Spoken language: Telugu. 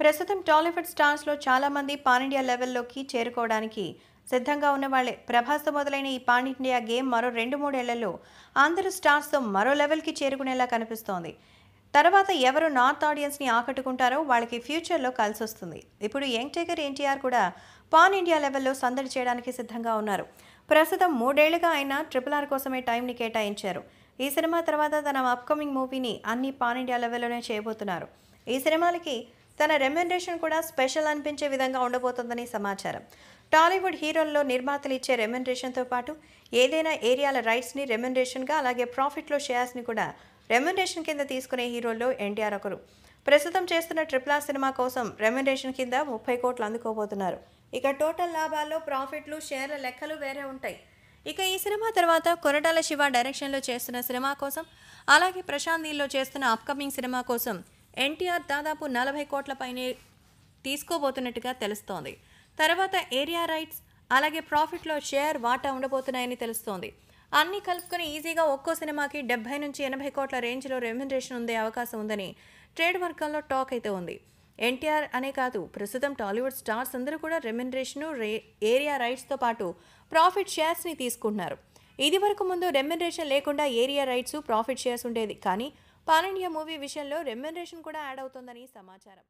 ప్రస్తుతం టాలీవుడ్ స్టార్స్లో చాలామంది పాన్ ఇండియా లెవెల్లోకి చేరుకోవడానికి సిద్ధంగా ఉన్న వాళ్ళే. ప్రభాస్తో మొదలైన ఈ పాన్ ఇండియా గేమ్ మరో రెండు మూడేళ్ళలో అందరూ స్టార్స్తో మరో లెవెల్కి చేరుకునేలా కనిపిస్తోంది. తర్వాత ఎవరు నార్త్ ఆడియన్స్ని ఆకట్టుకుంటారో వాళ్ళకి ఫ్యూచర్లో కలిసి వస్తుంది. ఇప్పుడు యంగ్ టేకర్ ఎన్టీఆర్ కూడా పాన్ ఇండియా లెవెల్లో సందడి చేయడానికి సిద్ధంగా ఉన్నారు. ప్రస్తుతం మూడేళ్ళుగా ఆయన ట్రిపుల్ ఆర్ కోసమే టైంని కేటాయించారు. ఈ సినిమా తర్వాత తన అప్కమింగ్ మూవీని అన్ని పాన్ ఇండియా లెవెల్లోనే చేయబోతున్నారు. ఈ సినిమాలకి తన రెమ్యునరేషన్ కూడా స్పెషల్ అనిపించే విధంగా ఉండబోతోందని సమాచారం. టాలీవుడ్ హీరోల్లో నిర్మాతలు ఇచ్చే రెమ్యునరేషన్తో పాటు ఏదైనా ఏరియాల రైట్స్ని రెమ్యునరేషన్గా అలాగే ప్రాఫిట్లో షేర్స్ని కూడా రెమ్యునరేషన్ కింద తీసుకునే హీరోల్లో ఎన్టీఆర్ ఒకరు. ప్రస్తుతం చేస్తున్న ట్రిపుల్ సినిమా కోసం రెమ్యునరేషన్ కింద ముప్పై కోట్లు అందుకోబోతున్నారు. ఇక టోటల్ లాభాల్లో ప్రాఫిట్లు షేర్ల లెక్కలు వేరే ఉంటాయి. ఇక ఈ సినిమా తర్వాత కొరటాల శివ డైరెక్షన్లో చేస్తున్న సినిమా కోసం అలాగే ప్రశాంత్ నీల్లో చేస్తున్న అప్కమింగ్ సినిమా కోసం ఎన్టీఆర్ దాదాపు నలభై కోట్ల పైనే తీసుకోబోతున్నట్టుగా తెలుస్తోంది. తర్వాత ఏరియా రైట్స్ అలాగే ప్రాఫిట్లో షేర్ వాటా ఉండబోతున్నాయని తెలుస్తోంది. అన్నీ కలుపుకొని ఈజీగా ఒక్కో సినిమాకి డెబ్బై నుంచి ఎనభై కోట్ల రేంజ్లో రెమ్యునరేషన్ ఉండే అవకాశం ఉందని ట్రేడ్ వర్గాల్లో టాక్ అయితే ఉంది. ఎన్టీఆర్ అనే కాదు ప్రస్తుతం టాలీవుడ్ స్టార్స్ అందరూ కూడా రెమ్యునరేషన్ రే ఏరియా రైట్స్తో పాటు ప్రాఫిట్ షేర్స్ని తీసుకుంటున్నారు. ఇది వరకు ముందు రెమ్యునరేషన్ లేకుండా ఏరియా రైట్స్ ప్రాఫిట్ షేర్స్ ఉండేది. కానీ పాన్ ఇండియా మూవీ విషయంలో రెమ్యునరేషన్ కూడా యాడ్ అవుతోందని సమాచారం.